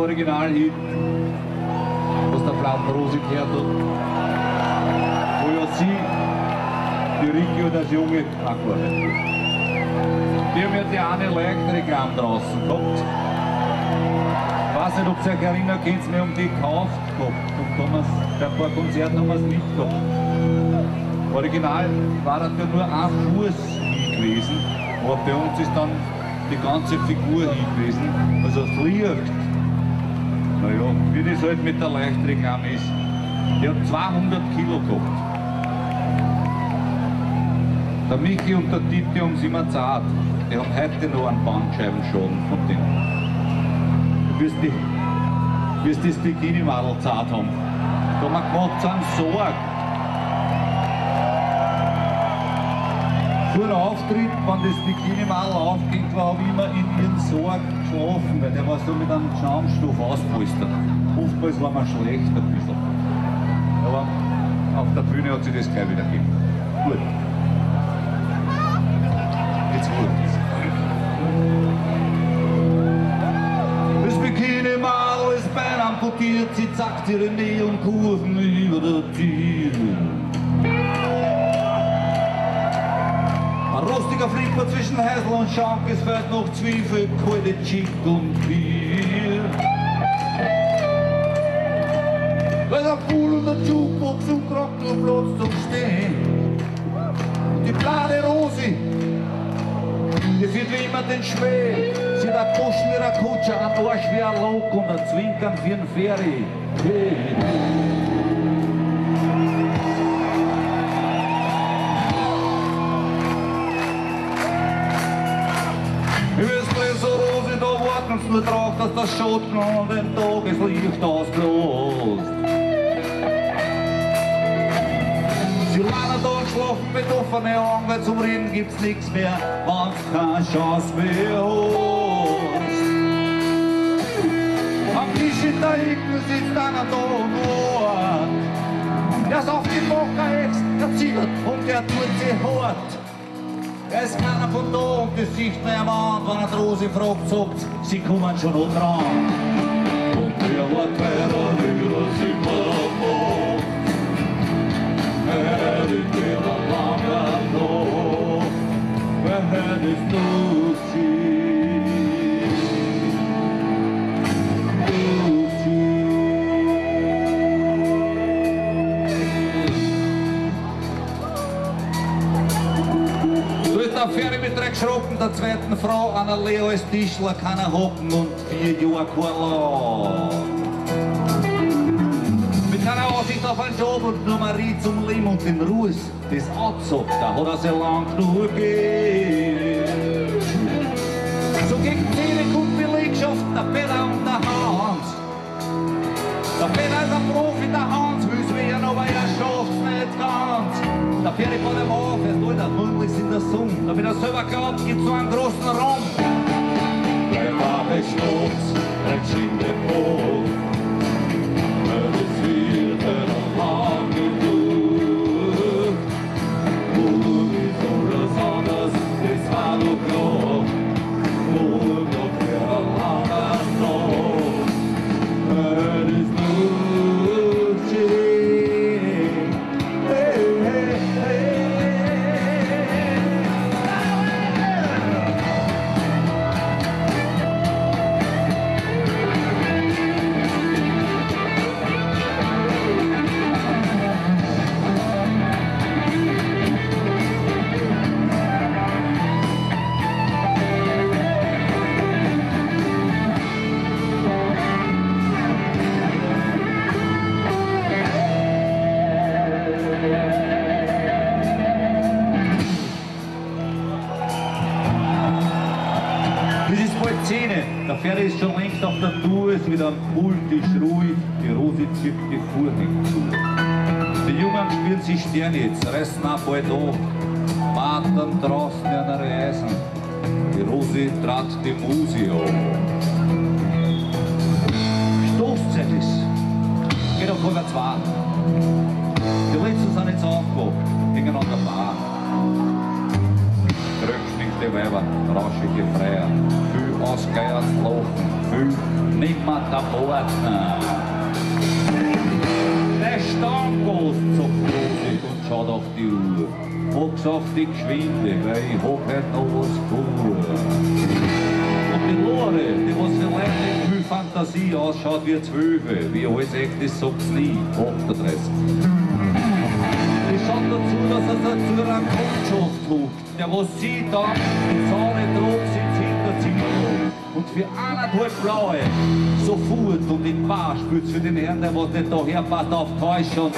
Original-Hit, was der Platten Rosi gehört hat, wo ja sie, die Ricky und das Junge angearbeitet. Die haben ja die eine Leuchtreklamm draußen gehabt. Ich weiß nicht, ob ihr euch erinnert, könnt mir um die gekauft gehabt. Und Thomas, bei ein paar Konzerten haben wir es nicht gehabt. Original war das ja nur ein Fuß gewesen, aber bei uns ist dann die ganze Figur gewesen. Also das Licht, naja, wie das halt mit der Leuchtreklamme ist, die hat 200 Kilo gehabt. Der Michi und der Titi haben es immer zart. Die haben heute noch einen Bandscheibenschaden von dem. Du wirst, die, wirst das Bikini-Madel zart haben. Da haben wir gemacht, so einen Sorg. Dem Auftritt, wenn das Bikini-Madel aufging, war, habe ich immer in ihren Sorg geschlafen, weil der war so mit einem Schaumstoff auspolstert. Oftmals war man schlecht ein bisschen. Aber auf der Bühne hat sich das gleich wieder gegeben. Gut. Jetzt gut. Das Bikini-Madel ist beinahe sie zackt ihre Neonkurven über der Tür. Ein rostiger Flipper zwischen Häsl und Schank, es fällt noch Zwiebel, kalte Chick und Bier. Weil der Pool und der Jukebox und Krockelplatz zum Stehen. Und die kleine Rosi, die führt wie immer den Schmäh. Sie einen Busch wie ein Kutscher, einen Arsch wie ein Lok und ein Zwinkern für ein Ferry. Hey. Sie nur drauf, dass das Schotten an dem Tageslicht ausbläst. Sie lernen da schlafen mit offenen Augen, weil zum Reden gibt's nichts mehr, wenn's keine Chance mehr hast. Am Tisch in der Ecke sitzt einer da und wartet. Der sauft die Bocker ex, der zittert und der tut sie hart. Ist keiner von da und das man am an, wenn die Rose fragt, sagt, sie kommen schon noch dran. Und der war teurer, wieder sind wir davon. Er ist wieder lange noch, wer hättest du Schrocken, der zweiten Frau, einer Leo als Tischler, keiner hocken und vier Jahre kein Mit keiner Aussicht auf einen Job und nur Marie zum Leben und den Ruhes des Auto, da hat er sehr lang genug gegeben. So gegen Zähne kommt der Peter und der Hans. Der Peter ist ein Profi, der Hans will's werden, aber er schafft's nicht ganz. Der Ferry von dem Hof, er ist der Mundlis in der Sonne. Damit er selber glaubt, gibt's so einen großen Raum. Der war bestoppt, rechts in Der Ferry ist schon längst auf der Tour, ist wieder am Pultisch ruhig, die Rose zieht die Vorhänge zu. Die Jungen spielen sich Sterne jetzt, reißen ab bald an, warten draußen an der Reisen. Die Rose trat die Musi an. Stoßzeit ist, geht auf Folge 2. Die letzten sind jetzt an der Bar. Rückschnitte Weiber, rauschige Freier, Gerslochen, fünf, nimmer der Boden. Der Stammgast zuckt großig und schaut auf die Uhr. Fuchs auf die Geschwinde, weil ich hab halt noch was vor. Und die Lore, die was vielleicht nicht viel Fantasie ausschaut wie Zwölfe, wie alles echt ist, sagt's nie, 38. Die schaut dazu, dass er sich zu einer Kundschaft huckt, der was sie da in Saale trug, sitzt hinter Zimmer und für eineinhalb Blaue sofort und in Bar spürt's für den Herrn, der was nicht daher passt, auf